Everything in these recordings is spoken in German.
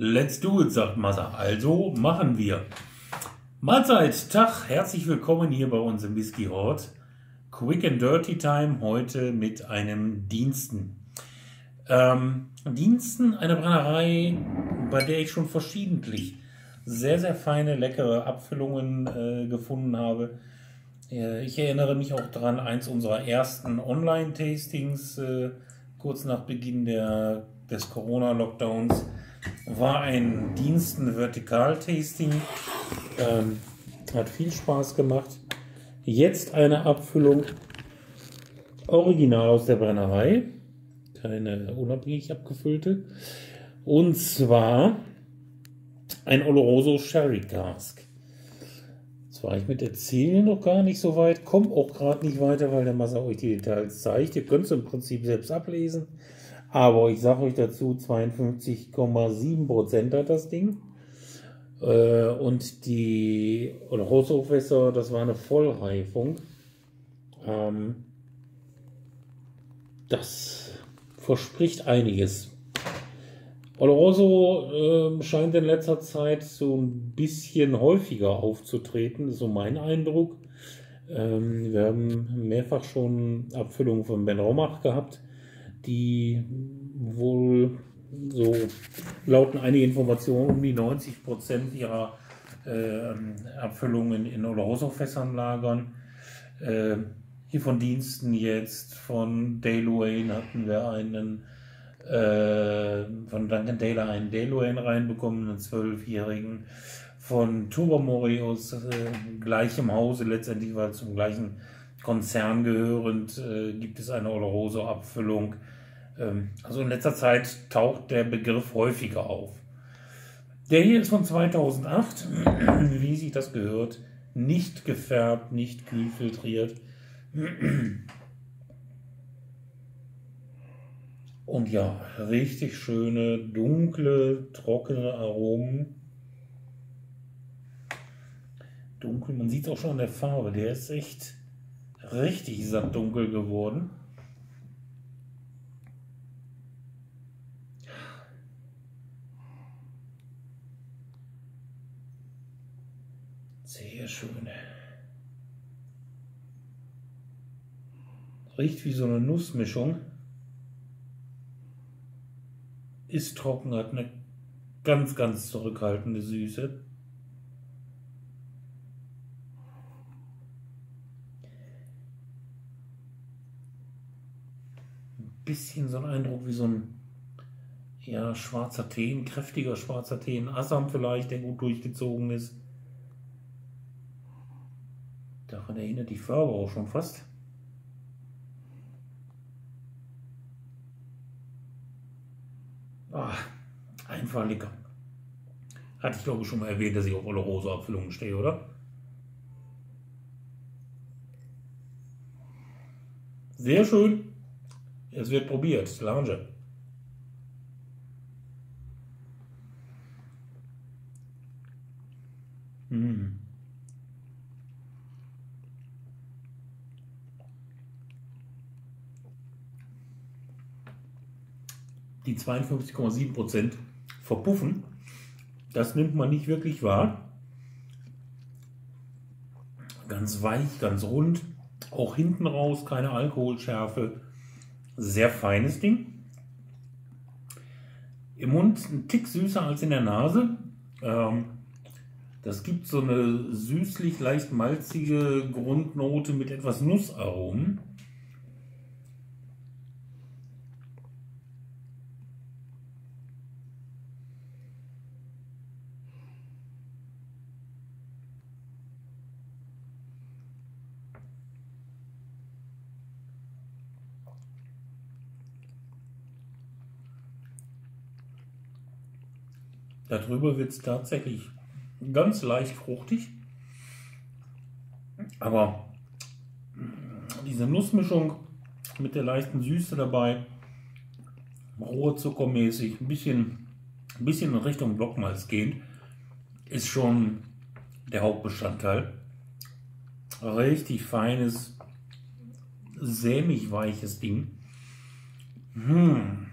Let's do it, sagt Massa. Also machen wir. Mahlzeit, Tag, herzlich willkommen hier bei uns im Whisky Hort. Quick and Dirty Time heute mit einem Diensten. Ähm, Diensten, eine Brennerei, bei der ich schon verschiedentlich sehr, sehr feine, leckere Abfüllungen äh, gefunden habe. Äh, ich erinnere mich auch daran, eins unserer ersten Online-Tastings, äh, kurz nach Beginn der, des Corona-Lockdowns, war ein Diensten-Vertikal-Tasting. Ähm, hat viel Spaß gemacht. Jetzt eine Abfüllung original aus der Brennerei. Keine unabhängig abgefüllte. Und zwar ein Oloroso Sherry Cask. Jetzt war ich mit der Ziel noch gar nicht so weit, komme auch gerade nicht weiter, weil der Massa euch die Details zeigt. Ihr könnt es im Prinzip selbst ablesen. Aber ich sage euch dazu, 52,7% hat das Ding. Äh, und die Oloroso-Fässer, das war eine Vollreifung. Ähm, das verspricht einiges. Oloroso äh, scheint in letzter Zeit so ein bisschen häufiger aufzutreten, so mein Eindruck. Ähm, wir haben mehrfach schon Abfüllungen von Ben Romach gehabt, die wohl so lauten einige Informationen um die 90 Prozent ihrer äh, Abfüllungen in Oloroso-Fässern lagern. Äh, hier von Diensten jetzt, von Dale Wayne hatten wir einen äh, von Duncan Taylor einen Deloan reinbekommen, einen zwölfjährigen. Von Turbomori aus äh, gleichem Hause, letztendlich weil zum gleichen Konzern gehörend, äh, gibt es eine Oloroso-Abfüllung. Ähm, also in letzter Zeit taucht der Begriff häufiger auf. Der hier ist von 2008, wie sich das gehört, nicht gefärbt, nicht kühlfiltriert. Und ja, richtig schöne, dunkle, trockene Aromen. Dunkel, man sieht es auch schon an der Farbe, der ist echt richtig satt dunkel geworden. Sehr schön. Riecht wie so eine Nussmischung ist trocken, hat eine ganz, ganz zurückhaltende Süße. Ein bisschen so ein Eindruck wie so ein ja, schwarzer Tee, ein kräftiger schwarzer Tee, ein Assam vielleicht, der gut durchgezogen ist. Daran erinnert die Farbe auch schon fast. Ah, einfach lecker. Hatte ich glaube ich schon mal erwähnt, dass ich auf Oloroso-Abfüllungen stehe, oder? Sehr schön. Es wird probiert. Lounge. Die 52,7 Prozent verpuffen. Das nimmt man nicht wirklich wahr. Ganz weich, ganz rund. Auch hinten raus keine Alkoholschärfe. Sehr feines Ding. Im Mund ein Tick süßer als in der Nase. Ähm, das gibt so eine süßlich leicht malzige Grundnote mit etwas Nussaromen. Darüber wird es tatsächlich ganz leicht fruchtig. Aber diese Nussmischung mit der leichten Süße dabei, rohe Zuckermäßig, ein bisschen, ein bisschen in Richtung Blockmalz gehend, ist schon der Hauptbestandteil. Richtig feines, sämig weiches Ding. Hm.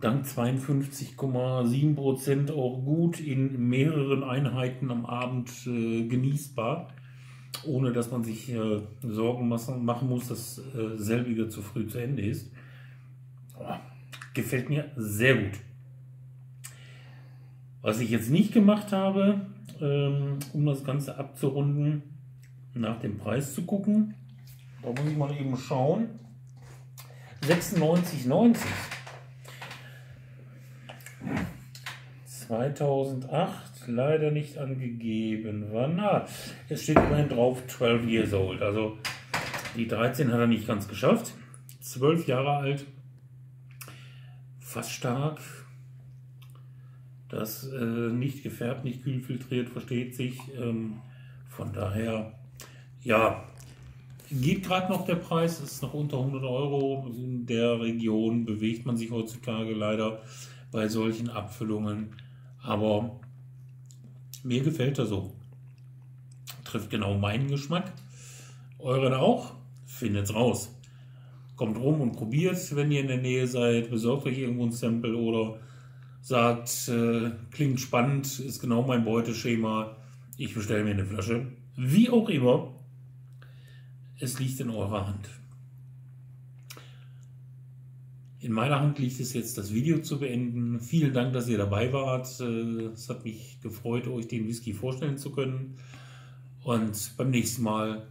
Dank 52,7% auch gut in mehreren Einheiten am Abend äh, genießbar, ohne dass man sich äh, Sorgen machen muss, dass äh, selbige zu früh zu Ende ist. Oh, gefällt mir sehr gut. Was ich jetzt nicht gemacht habe, ähm, um das Ganze abzurunden, nach dem Preis zu gucken, da muss ich mal eben schauen. 96,90. 2008 leider nicht angegeben. Wann? Ah, es steht immerhin drauf 12 years old. Also die 13 hat er nicht ganz geschafft. 12 Jahre alt. Fast stark. Das äh, nicht gefärbt, nicht kühl filtriert, versteht sich. Ähm, von daher, ja, geht gerade noch der Preis, ist noch unter 100 Euro. In der Region bewegt man sich heutzutage leider bei solchen Abfüllungen. Aber mir gefällt er so. Trifft genau meinen Geschmack. Euren auch? Findet's raus. Kommt rum und probiert, wenn ihr in der Nähe seid. Besorgt euch irgendwo ein Sample oder sagt, äh, klingt spannend, ist genau mein Beuteschema. Ich bestelle mir eine Flasche. Wie auch immer, es liegt in eurer Hand. In meiner Hand liegt es jetzt, das Video zu beenden. Vielen Dank, dass ihr dabei wart. Es hat mich gefreut, euch den Whisky vorstellen zu können. Und beim nächsten Mal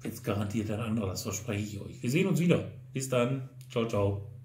wird es garantiert ein anderer, das verspreche ich euch. Wir sehen uns wieder. Bis dann. Ciao, ciao.